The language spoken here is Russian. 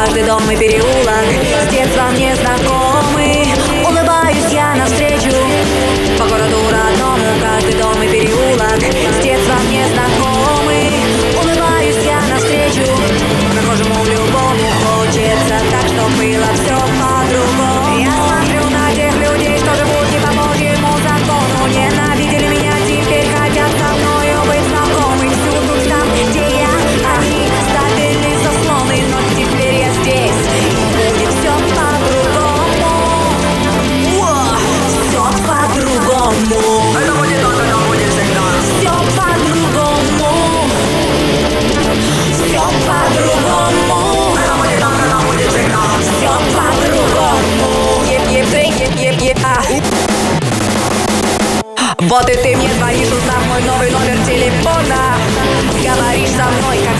каждый дом и переулок. С детства мне знаком. Вот и ты мне звонишь, узнав мой новый номер телефона. Говоришь со мной, как